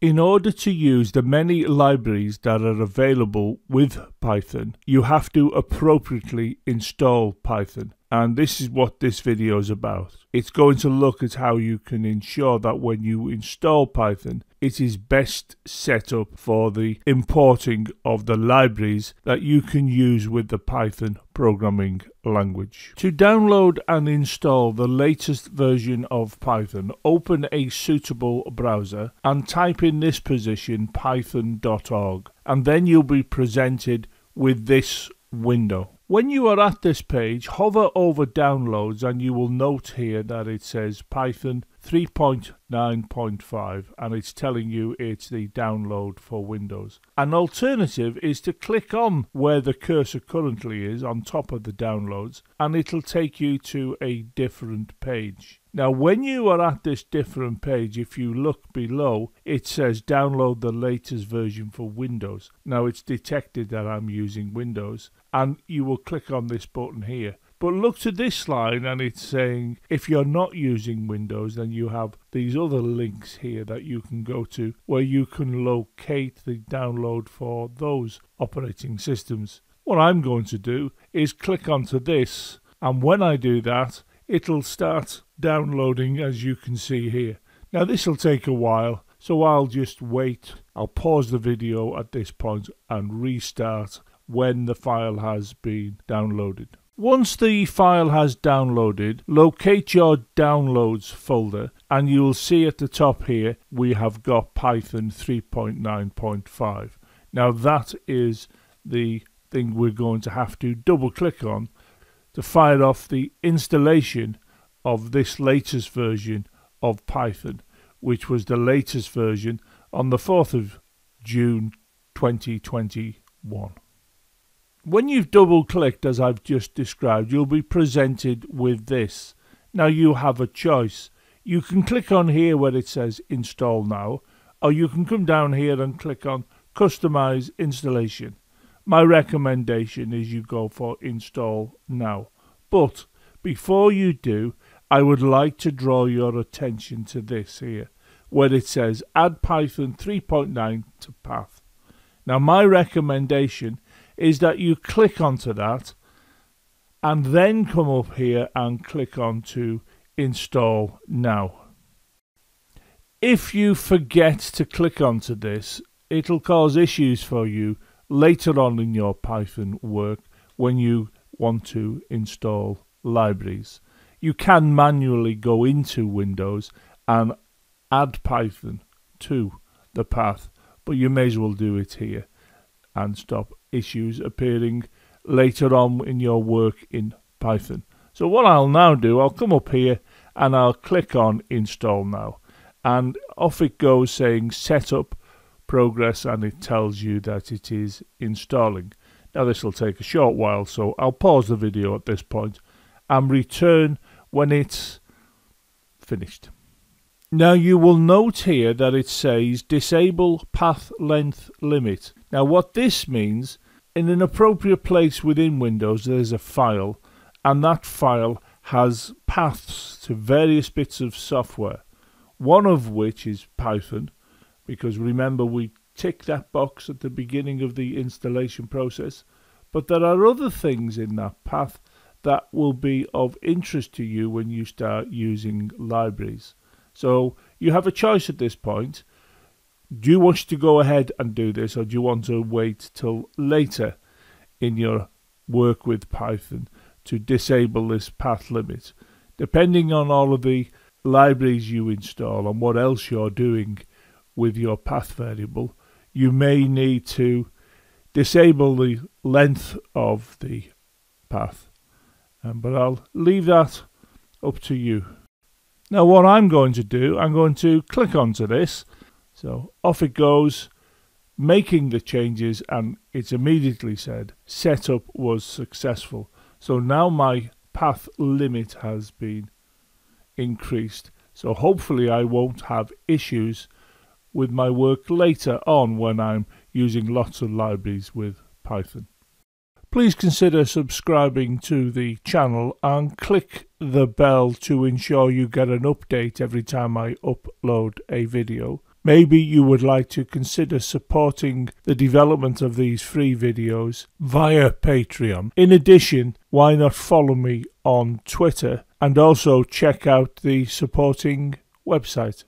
In order to use the many libraries that are available with Python, you have to appropriately install Python. And this is what this video is about. It's going to look at how you can ensure that when you install Python, it is best set up for the importing of the libraries that you can use with the Python programming language. To download and install the latest version of Python, open a suitable browser and type in this position python.org and then you'll be presented with this window. When you are at this page, hover over downloads and you will note here that it says Python 3.9.5 and it's telling you it's the download for Windows. An alternative is to click on where the cursor currently is on top of the downloads and it'll take you to a different page. Now when you are at this different page, if you look below, it says download the latest version for Windows. Now it's detected that I'm using Windows and you will click on this button here but look to this line and it's saying if you're not using Windows, then you have these other links here that you can go to where you can locate the download for those operating systems. What I'm going to do is click onto this, and when I do that, it'll start downloading as you can see here. Now, this will take a while, so I'll just wait. I'll pause the video at this point and restart when the file has been downloaded. Once the file has downloaded, locate your downloads folder and you'll see at the top here we have got Python 3.9.5. Now that is the thing we're going to have to double click on to fire off the installation of this latest version of Python, which was the latest version on the 4th of June 2021. When you've double clicked as I've just described, you'll be presented with this. Now you have a choice. You can click on here where it says install now, or you can come down here and click on customize installation. My recommendation is you go for install now. But before you do, I would like to draw your attention to this here, where it says add Python 3.9 to path. Now my recommendation is that you click onto that and then come up here and click on to install now. If you forget to click onto this, it'll cause issues for you later on in your Python work when you want to install libraries. You can manually go into Windows and add Python to the path, but you may as well do it here and stop issues appearing later on in your work in Python. So what I'll now do, I'll come up here and I'll click on install now and off it goes saying setup progress and it tells you that it is installing. Now this will take a short while so I'll pause the video at this point and return when it's finished. Now you will note here that it says disable path length limit. Now what this means, in an appropriate place within Windows there's a file and that file has paths to various bits of software. One of which is Python because remember we tick that box at the beginning of the installation process but there are other things in that path that will be of interest to you when you start using libraries. So you have a choice at this point. Do you want to go ahead and do this, or do you want to wait till later in your work with Python to disable this path limit? Depending on all of the libraries you install and what else you're doing with your path variable, you may need to disable the length of the path. Um, but I'll leave that up to you. Now what I'm going to do, I'm going to click onto this. So off it goes, making the changes and it's immediately said setup was successful. So now my path limit has been increased. So hopefully I won't have issues with my work later on when I'm using lots of libraries with Python. Please consider subscribing to the channel and click the bell to ensure you get an update every time I upload a video. maybe you would like to consider supporting the development of these free videos via Patreon. In addition, why not follow me on Twitter and also check out the supporting website?